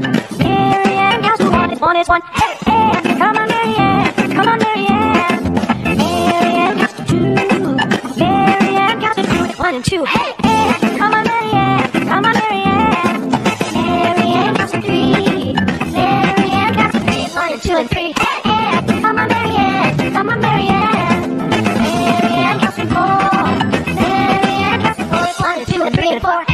one. Mary Anne. Hey, hey, come on, Mary come on, Mary Anne. Mary two. Mary Anne, two one and two. Hey, hey, come on, Mary come on, Mary Anne. Mary three. Mary Anne, three one and two and three. Hey, hey, come on, Mary come on, Mary Anne. Mary four. Mary Anne, four one and two and three and four.